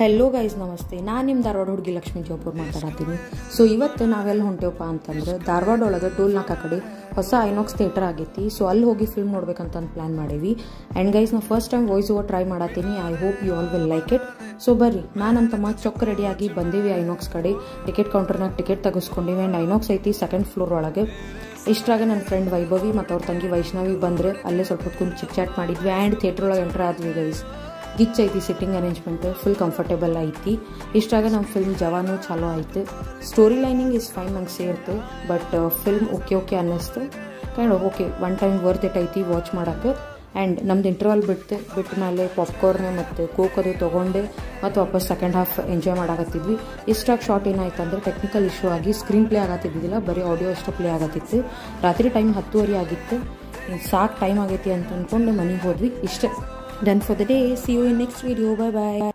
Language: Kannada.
ಹೆಲೋ ಗೈಸ್ ನಮಸ್ತೆ. ನಾನು ನಿಮ್ಮ ಧಾರವಾಡ ಹುಡುಗಿ ಲಕ್ಷ್ಮೀ ಜೋಪುರ್ ಮಾತಾಡತ್ತೀನಿ ಸೊ ಇವತ್ತು ನಾವೆಲ್ಲ ಹೊಂಟೇವಪ್ಪ ಅಂತಂದ್ರೆ ಧಾರವಾಡ ಒಳಗೆ ಟೋಲ್ನಾಕ ಕಡೆ ಹೊಸ ಐನಾಕ್ಸ್ ಥಿಯೇಟರ್ ಆಗೈತಿ. ಸೊ ಅಲ್ಲಿ ಹೋಗಿ ಫಿಲ್ಮ್ ನೋಡ್ಬೇಕಂತ ಪ್ಲ್ಯಾನ್ ಮಾಡೀವಿ ಆ್ಯಂಡ್ ಗೈಸ್ ನಾ first time voice over try ಮಾಡತ್ತೀನಿ I hope you all will like it so ಬರ್ರಿ. ನಾನು ನಮ್ಮ ತಮ್ಮ ಚೊಕ್ಕ ರೆಡಿಯಾಗಿ ಬಂದೀವಿ ಐನಾಕ್ಸ್ ಕಡೆ. ಟಿಕೆಟ್ ಕೌಂಟರ್ನಾಗ ಟಿಕೆಟ್ ತೆಗೆಸ್ಕೊಂಡಿವಿ. ಆ್ಯಂಡ್ ಐನಾಕ್ಸ್ ಐತಿ ಸೆಕೆಂಡ್ ಫ್ಲೋರ್ ಒಳಗೆ. ಇಷ್ಟ್ರಾಗ ನನ್ನ ಫ್ರೆಂಡ್ ವೈಭವಿ ಮತ್ತು ಅವ್ರ ತಂಗಿ ವೈಷ್ಣವಿ ಬಂದರೆ ಅಲ್ಲೇ ಸ್ವಲ್ಪ ಹೊತ್ಕೊಂಡು ಚಿಕ್ ಚಾಟ್ ಮಾಡಿದ್ವಿ. ಆ್ಯಂಡ್ ಥಿಯೇಟ್ರ್ ಒಳಗೆ ಎಂಟ್ರ್ ಆದ್ವಿ ಗೈಸ್ ಗಿಚ್ ಐತಿ ಸಿಟ್ಟಿಂಗ್ ಅರೇಂಜ್ಮೆಂಟ್ ಫುಲ್ ಕಂಫರ್ಟೇಬಲ್ ಐತಿ ಇಷ್ಟಾಗ ನಮ್ಮ ಫಿಲ್ಮ್ ಜವಾನು ಚಾಲೋ ಆಯ್ತು. ಸ್ಟೋರಿ ಲೈನಿಂಗ್ ಇಸ್ ಫೈನ್ ನಂಗೆ ಸೇರ್ತು ಬಟ್ ಫಿಲ್ಮ್ ಓಕೆ ಓಕೆ ಅನ್ನಿಸ್ತು. Kind okay one time worth it ಐತಿ ವಾಚ್ ಮಾಡೋಕ್ಕೆ. ಆ್ಯಂಡ್ ನಮ್ದು ಇಂಟರ್ವಲ್ ಬಿಟ್ಟು ಬಿಟ್ಟ ಮೇಲೆ ಪಾಪ್ಕಾರ್ನ್ ಮತ್ತು ಕೋಕ್ ಅದು ತೊಗೊಂಡು, ಮತ್ತು ವಾಪಸ್ ಸೆಕೆಂಡ್ ಹಾಫ್ ಎಂಜಾಯ್ ಮಾಡಾಕತ್ತಿದ್ವಿ. ಇಷ್ಟಾಗಿ ಶಾರ್ಟ್ ಏನಾಯ್ತು ಅಂದರೆ ಟೆಕ್ನಿಕಲ್ ಇಶ್ಯೂ ಆಗಿ ಸ್ಕ್ರೀನ್ ಪ್ಲೇ ಆಗತ್ತಿದ್ದಿಲ್ಲ, ಬರೀ ಆಡಿಯೋ ಅಷ್ಟು ಪ್ಲೇ ಆಗತ್ತಿತ್ತು. ರಾತ್ರಿ ಟೈಮ್ ಹತ್ತುವರೆ ಆಗಿತ್ತು. ಸಾಕು ಟೈಮ್ ಆಗೈತಿ ಅಂತ ಅಂದ್ಕೊಂಡು ಮನೆಗೆ ಹೋದ್ವಿ. ಇಷ್ಟೇ. Done for the day. See you in next video. Bye bye.